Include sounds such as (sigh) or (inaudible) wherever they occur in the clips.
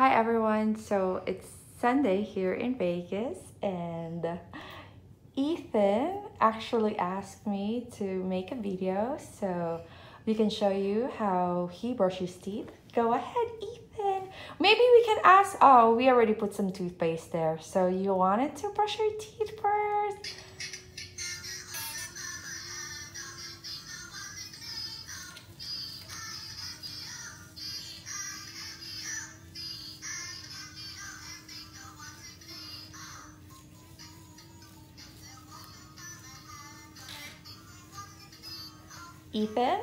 Hi everyone. So it's Sunday here in Vegas, and Ethan actually asked me to make a video so we can show you how he brushes teeth. Go ahead, Ethan. Maybe we can ask. Oh, we already put some toothpaste there. So you wanted to brush your teeth first? Ethan?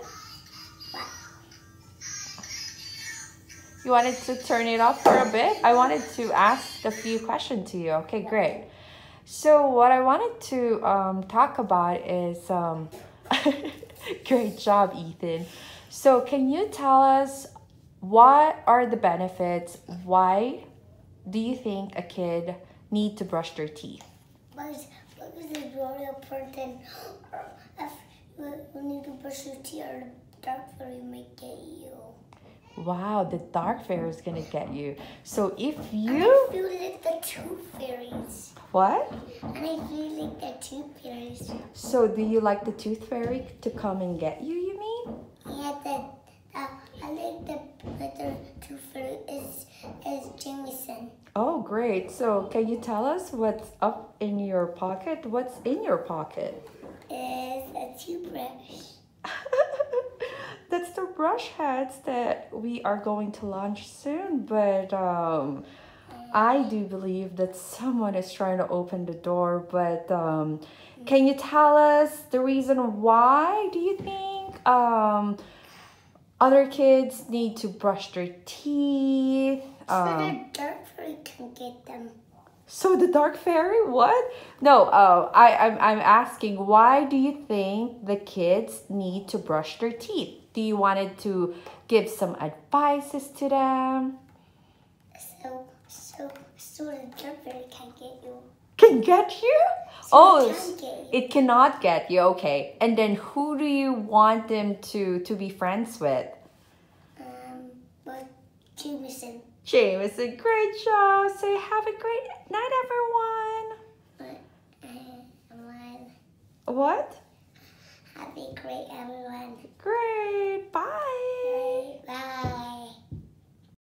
You wanted to turn it off for a bit? I wanted to ask a few questions to you. Okay, great. So what I wanted to um, talk about is, um, (laughs) great job, Ethan. So can you tell us what are the benefits? Why do you think a kid need to brush their teeth? Because, because it's very important. If you need to brush your teeth, or the dark fairy may get you. Wow, the dark fairy is gonna get you. So if you I feel like the tooth fairies. what? And I feel like the tooth fairies. So do you like the tooth fairy to come and get you? You mean? Yeah, the, the, I like the little tooth fairy is, is Jameson. Oh, great. So can you tell us what's up in your pocket? What's in your pocket? Is a toothbrush. (laughs) That's the brush heads that we are going to launch soon, but um, I do believe that someone is trying to open the door. But um, can you tell us the reason why do you think um, other kids need to brush their teeth? So Um, the dark can get them. So the dark fairy? What? No. Uh, I I'm I'm asking why do you think the kids need to brush their teeth? Do you wanted to give some advices to them? So, so, so the dark fairy can get you. Can get you? So oh, it get you. it cannot get you. Okay. And then who do you want them to to be friends with? Jameson. Jameson, great job. Say have a great night, everyone. But, uh, everyone, What? have a great everyone. Great.